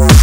Thank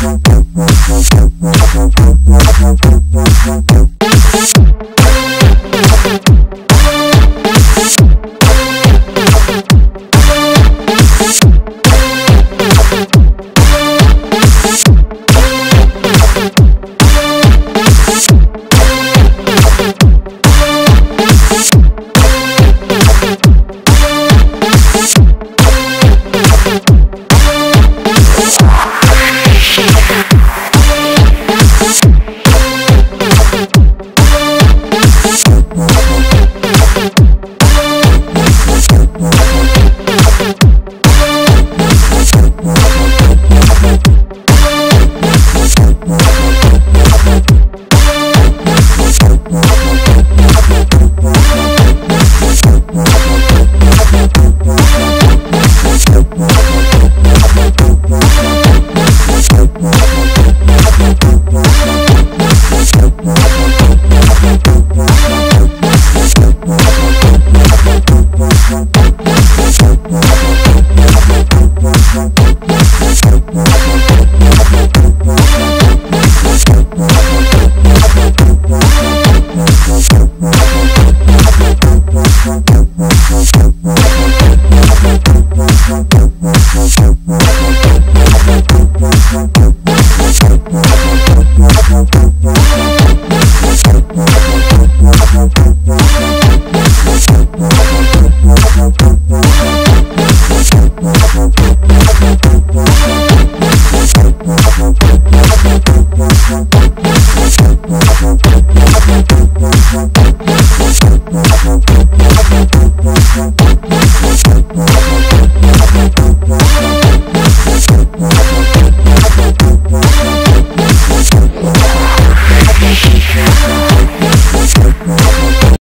Thank Música